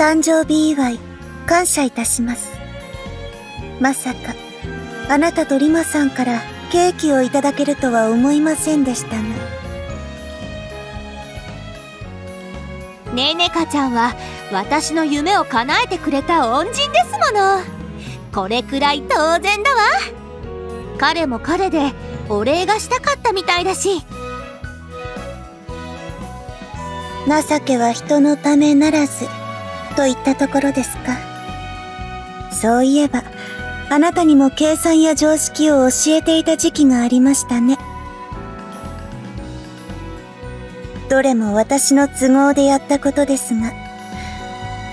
誕生日祝い、感謝いたします。まさか、あなたとリマさんからケーキをいただけるとは思いませんでしたが。ねえねかちゃんは私の夢を叶えてくれた恩人ですものこれくらい当然だわ彼も彼でお礼がしたかったみたいだし情けは人のためならずといったところですか。そういえばあなたにも計算や常識を教えていた時期がありましたね。どれも私の都合でやったことですが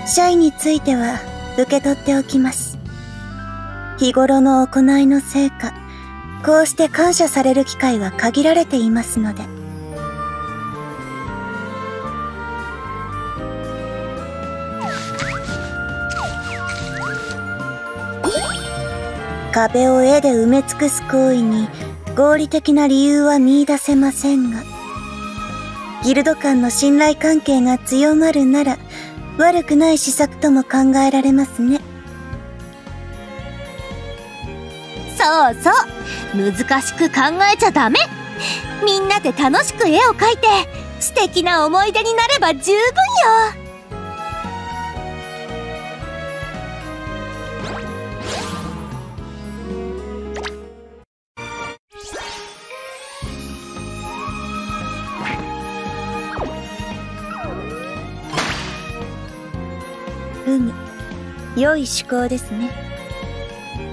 社員については受け取っておきます。日頃の行いの成果こうして感謝される機会は限られていますので。壁を絵で埋め尽くす行為に合理的な理由は見出せませんが、ギルド間の信頼関係が強まるなら、悪くない施策とも考えられますね。そうそう。難しく考えちゃダメ。みんなで楽しく絵を描いて素敵な思い出になれば十分よ。良い思考ですね。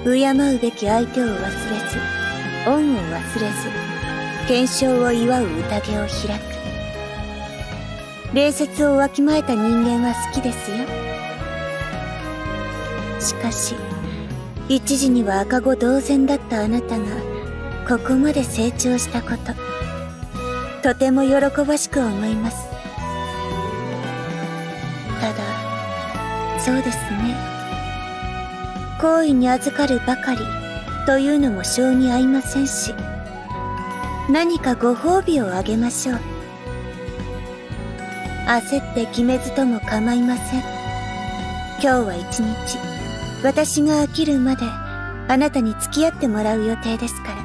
敬うべき相手を忘れず、恩を忘れず、検証を祝う宴を開く。礼節をわきまえた人間は好きですよ。しかし、一時には赤子同然だったあなたが、ここまで成長したこと、とても喜ばしく思います。ただ、そうですね。好意に預かるばかりというのも性に合いませんし何かご褒美をあげましょう。焦って決めずとも構いません。今日は一日。私が飽きるまであなたに付き合ってもらう予定ですから。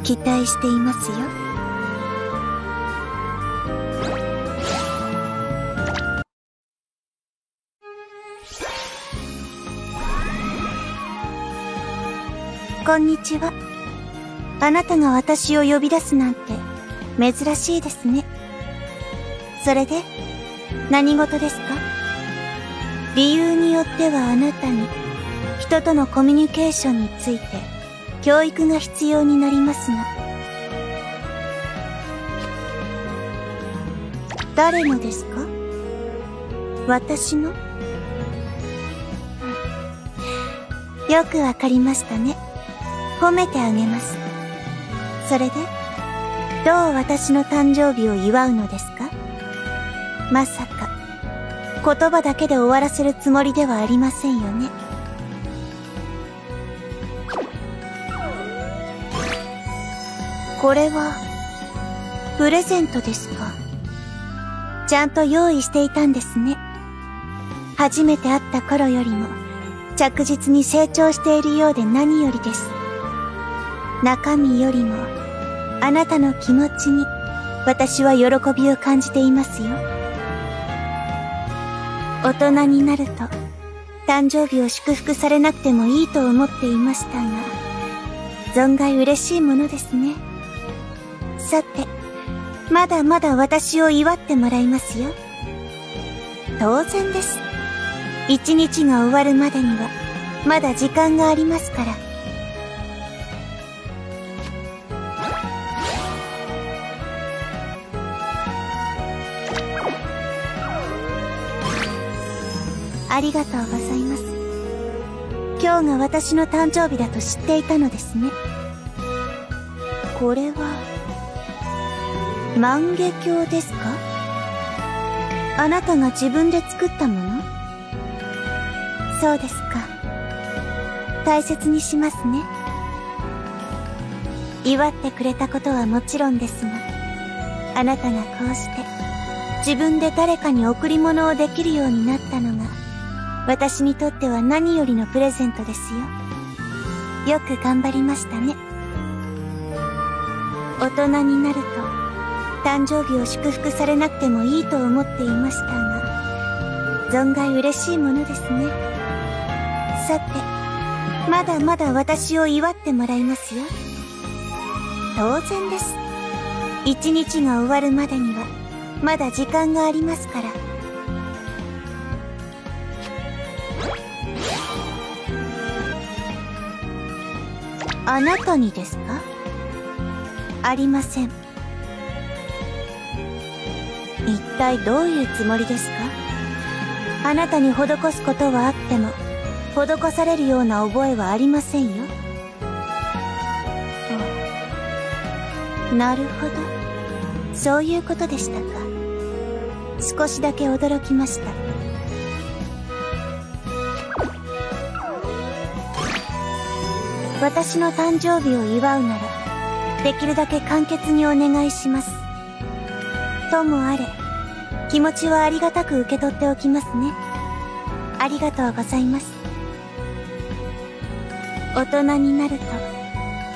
期待していますよ。こんにちは。あなたが私を呼び出すなんて珍しいですね。それで何事ですか？理由によってはあなたに人とのコミュニケーションについて教育が必要になりますが。誰のですか？私の？よくわかりましたね。褒めてあげます。それで、どう私の誕生日を祝うのですか？まさか、言葉だけで終わらせるつもりではありませんよね。これは、プレゼントですか？ちゃんと用意していたんですね。初めて会った頃よりも、着実に成長しているようで何よりです。中身よりもあなたの気持ちに私は喜びを感じていますよ。大人になると誕生日を祝福されなくてもいいと思っていましたが存外嬉しいものですね。さてまだまだ私を祝ってもらいますよ。当然です。一日が終わるまでにはまだ時間がありますからありがとうございます。今日が私の誕生日だと知っていたのですね。これは、万華鏡ですか？あなたが自分で作ったもの？そうですか。大切にしますね。祝ってくれたことはもちろんですが、あなたがこうして、自分で誰かに贈り物をできるようになったのが、私にとっては何よりのプレゼントですよ。よく頑張りましたね。大人になると、誕生日を祝福されなくてもいいと思っていましたが、存外嬉しいものですね。さて、まだまだ私を祝ってもらいますよ。当然です。一日が終わるまでには、まだ時間がありますから。あなたにですか？ありません。一体どういうつもりですか？あなたに施すことはあっても、施されるような覚えはありませんよ。なるほど。そういうことでしたか。少しだけ驚きました。私の誕生日を祝うなら、できるだけ簡潔にお願いします。ともあれ、気持ちはありがたく受け取っておきますね。ありがとうございます。大人になると、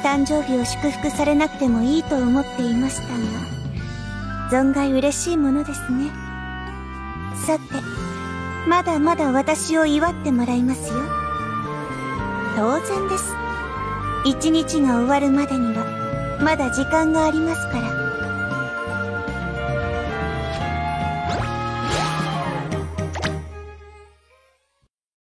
誕生日を祝福されなくてもいいと思っていましたが、存外嬉しいものですね。さて、まだまだ私を祝ってもらいますよ。当然です。一日が終わるまでには、まだ時間がありますから。